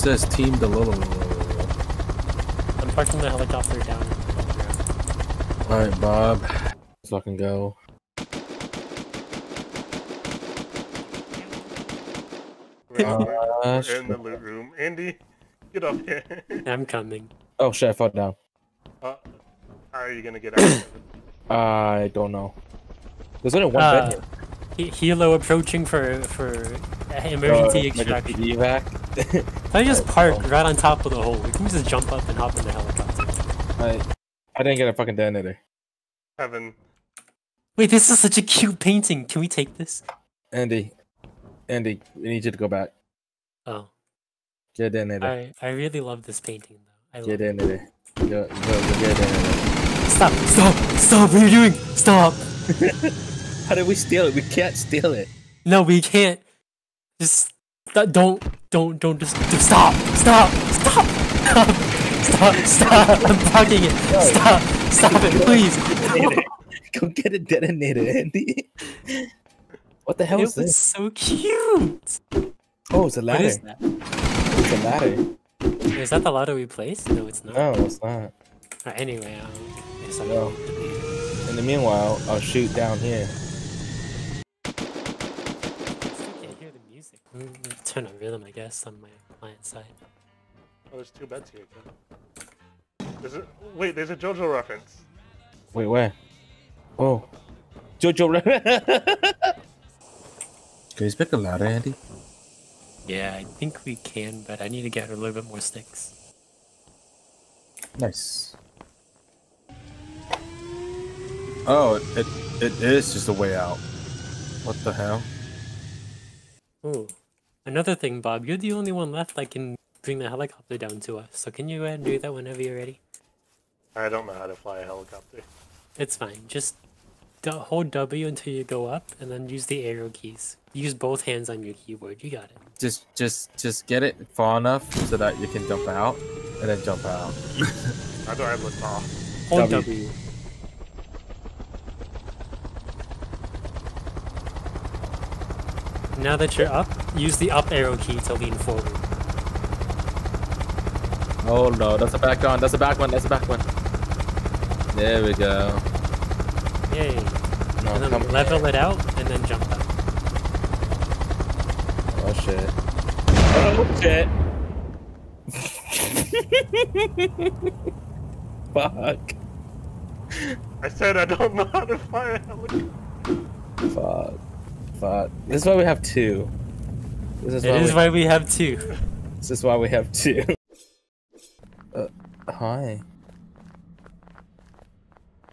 says Team Delolo. I'm parking the helicopter down. Alright, Bob. Let's fucking go. We're, Uh, we're in the loot room. Andy, get up here. I'm coming. Oh shit, I fell down. uh, how are you gonna get out? I don't know. There's only one Uh, bed here. He- Hilo approaching for for emergency Uh, like a extraction. PD evac. If I just park right on top of the hole, we can just jump up and hop in the helicopter. I, I didn't get a fucking detonator. Heaven. Wait, this is such a cute painting. Can we take this? Andy, Andy, we need you to go back. Oh, Get a detonator. I I really love this painting though. I love Get it. in there. Go, go, go get a detonator. Stop! Stop! Stop! What are you doing? Stop! How did we steal it? We can't steal it. No, we can't. Just don't, don't, don't. Just, just stop! Stop! Stop! Stop! Stop! I'm blocking it. Stop! Stop it, please. Go get a detonator, Andy. What the hell It is this? so cute. Oh, it's a ladder. is that? It's a ladder. Is that the lotto we placed? No, it's not. No, it's not. Uh, anyway, um, yes, I'm No. In the meanwhile, I'll shoot down here. I can't hear the music. Turn on rhythm, I guess, on my client side. Oh, there's two beds here. Kevin. There's a, wait, there's a JoJo reference. Wait, where? Oh. Jojo. Can you speak a louder, Andy? Yeah, I think we can, but I need to get a little bit more sticks. Nice. Oh, it it is just a way out. What the hell? Ooh. Another thing, Bob, you're the only one left that can bring the helicopter down to us. So can you go ahead and do that whenever you're ready? I don't know how to fly a helicopter. It's fine. Just d- hold W until you go up, and then use the arrow keys. Use both hands on your keyboard. You got it. Just just just get it far enough so that you can jump out, and then jump out. How do I look off? Hold W. W. Now that you're up, use the up arrow key to lean forward. Oh no, that's a back one. That's a back one. That's a back one. There we go. Yay. No, And then come level it out, and then jump up. Oh shit. Oh shit. Fuck. I said I don't know how to fire a helicopter. Fuck. Fuck. This is why we have two. This is It why is we, why we have two. this is why we have two. uh, hi.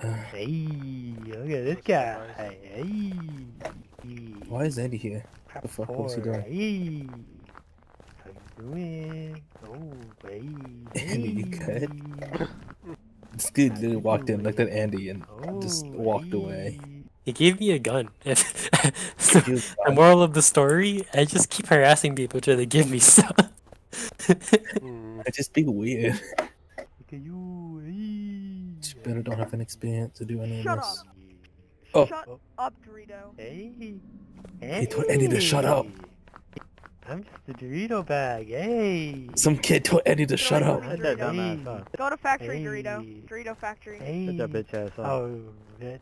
Hey, look at this guy. Hey. Why is Andy here? What the fuck was he doing? Hey. How you doing? Oh, hey. Andy, you good? hey. This dude literally walked in, looked at Andy, and Oh, just walked away. Hey. He gave me a gun. so, the moral of the story, I just keep harassing people till they give me stuff. Hmm. I just be weird. Look you. Hey. Better don't have an experience to do any Shut of this. up. Oh. Shut up, Dorito. Hey. He told Andy to shut up. I'm just a Dorito bag. Hey. Some kid told Eddie to shut up. Shut that dumbass up. Go to factory, Hey. Dorito. Dorito factory. Hey. Shut that bitch ass up. Oh,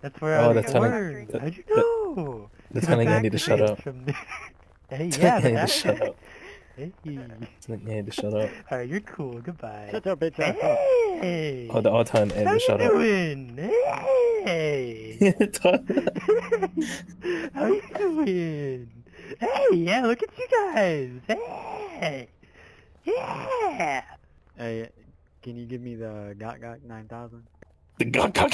that's where Oh, I that's was telling- born. that- How'd you that- know? That's The telling Andy to shut up. Hey, Tell yeah, Andy to shut up. Hey. Telling Andy to shut up. Alright, you're cool. Goodbye. Shut your bitch ass up. Hey. Oh, the all time Andy How to you shut up. doing? Hey. How you doing? Hey, yeah, look at you guys. Hey. Yeah. Hey, can you give me the Gok Gok 9000? the gawk gawk.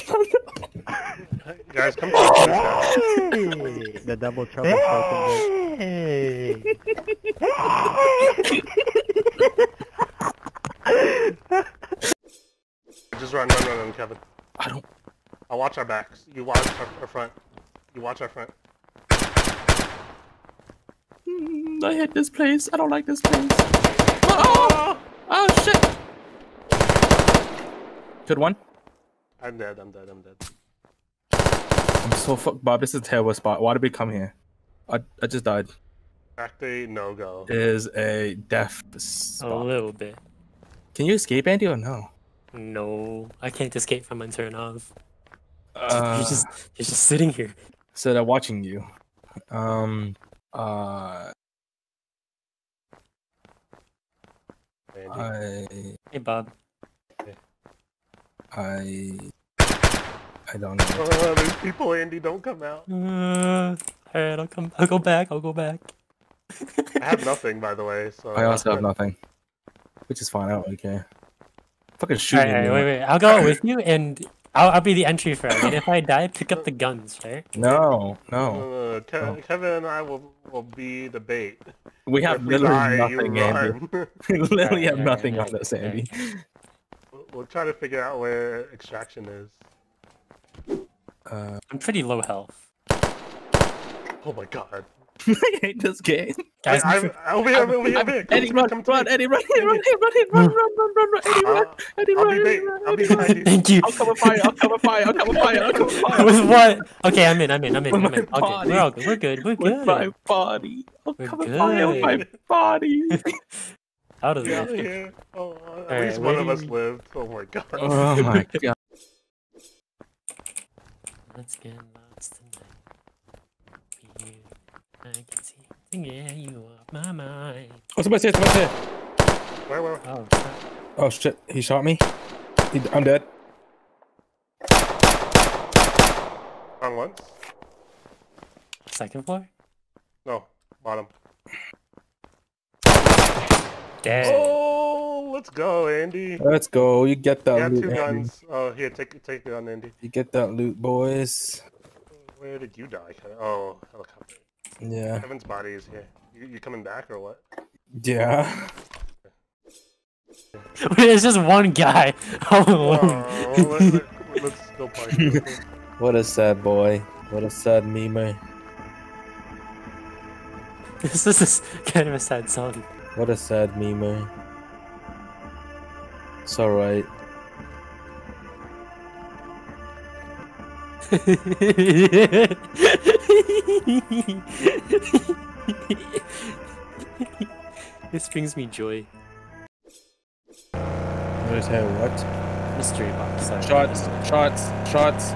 Guys, come to the. Hey. The double trouble spoken Hey. Just run, run, run, run, Kevin. I don't. I'll watch our backs. You watch our, our front. You watch our front. I hate this place. I don't like this place. Oh, oh shit. Good one. I'm dead, I'm dead, I'm dead. I'm so fucked, Bob. This is a terrible spot. Why did we come here? I I just died. Factory no go. is a death spot. A little bit. Can you escape, Andy, or no? No, I can't escape from Unturnov. Uh, you're just you're just sitting here. so they're watching you. Um. Uh. Andy. I. Hey Bob. I. I don't know. Oh, there's people, Andy. Don't come out. Uh, Alright, I'll come. I'll go back. I'll go back. I have nothing, by the way. So I also have nothing. Which is fine. I don't really care. Fucking Alright, shooting. alright, wait, wait. I'll go with you, and I'll, I'll be the entry frag. And if I die, pick up the guns, right? No, no. Uh, Ke- Oh. Kevin and I will will be the bait. We have If we literally die, nothing, Andy. We literally have Alright, nothing alright, on this, alright. Andy. we'll try to figure out where extraction is. Uh, I'm pretty low health. Oh my god. I hate this game. Guys, I, I, over here, over here, over here. Come Eddie, to me, run, come to run, me. Eddie, run, Eddie, run, Eddie, run, Eddie, run, run, run, run, run, Eddie, run, Uh, Eddie, I'll run, be Eddie, bait. run, I'll be Eddie, run. behind you. Thank you. I'll cover fire, I'll cover fire, I'll cover fire, I'll cover fire. With what? Okay, I'm in. I'm in. I'm in. With I'm in. my Okay, we're all good. We're good. We're With my good. body. I'll We're cover fire with my good. body. Out of Get out of there. here. Oh, at Alright, least one of where us do you- lived. Oh my god. Oh my god. Let's get lost tonight. You, I can see. Yeah, you are my mind. Oh, somebody's here, somebody's here. Where, where? Oh, crap. Oh shit, he shot me. He, I'm dead. On once? second floor. No, bottom. Dead. Oh, let's go, Andy. Let's go. You get that You got loot, two Andy. guns. Oh, here, take take the gun, Andy. You get that loot, boys. Where did you die? Oh, helicopter. Yeah. Kevin's body is here. You, you coming back or what? Yeah. It's just one guy all Oh, alone. let, let, let's go party. What a sad boy. What a sad meme. this is kind of a sad song. What a sad meme. It's alright. this brings me joy. There's hey, what? Mystery box. Sorry. Shots, shots, shots.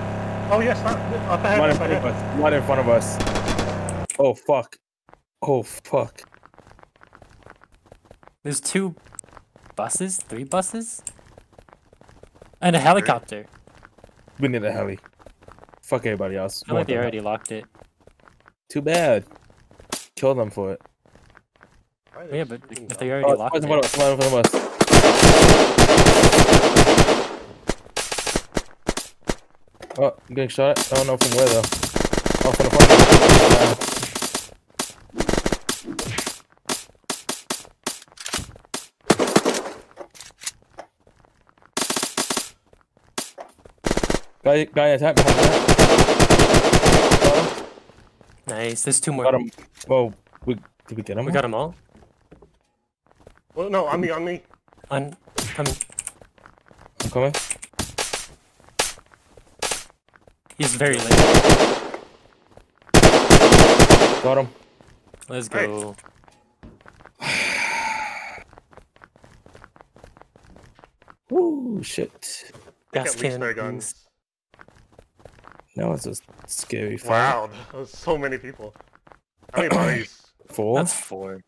Oh yes, up, up ahead, Right in up front of us. Right in front of us. Oh fuck. Oh fuck. There's two buses, three buses, and a helicopter. We need a heli. Fuck everybody else. I feel like they already locked it. That. Too bad. Kill them for it. Yeah, but if they already Oh, locked right in front of it, us. Right in front of us. Oh, I'm getting shot at. I don't know from where though. Oh, from the front. Guy, guy attack behind that. Nice. There's two more. Got him. Whoa, we, did we get him? We got them all. Well, no, on me, on me. On coming. I'm coming. He's very late. Got him. Let's Hey. go. Woo, shit. Take Gas at least their cannon. guns. That was a scary fight. Wow, that was so many people. How many bodies? Four? That's four.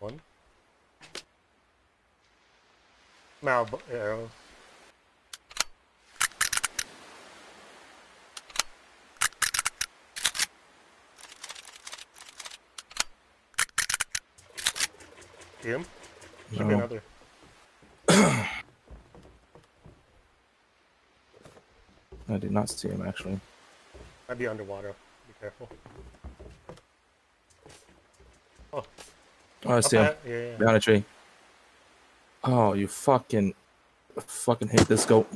One. Arrows. See him? Should be another. I did not see him actually. I'd be underwater. Be careful. Oh, Oh, I see him. Yeah, yeah. Behind a tree. Oh, you fucking, fucking hate this scope.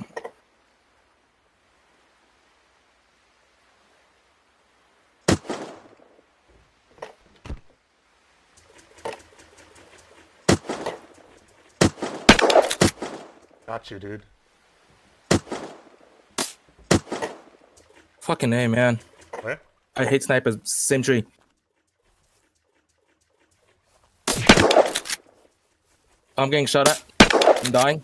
Got you, dude. Fucking A, man. Where? I hate snipers. Same I'm getting shot at. I'm dying.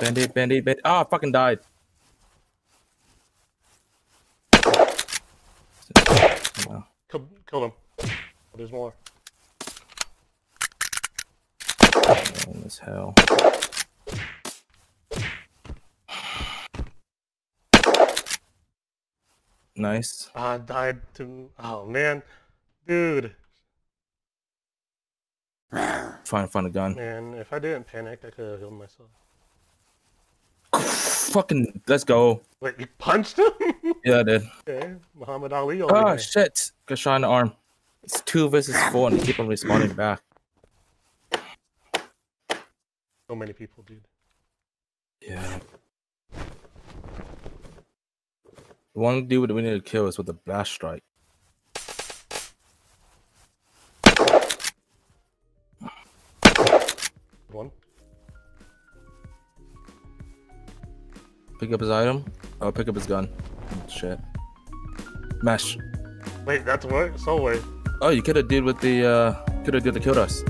Bandit, bandit, bandit. Ah, I fucking died. Wow. Kill, kill him. Oh, there's more. Lame as hell. Nice. I died to. Oh man, dude, Trying to find a gun. man. If I didn't panic, I could have healed myself. Fucking, let's go. Wait, you punched him? Yeah, I did. okay, Muhammad Ali over Oh here. shit! Got shot in the arm. It's two versus four, and they keep on responding back. So many people, dude. Yeah. The one dude that we need to kill is with the blast strike. Pick up his item. Oh, pick up his gun. Shit. Mesh. Wait, that's what? So wait. Oh, you could have did with the uh, could have did the killed us.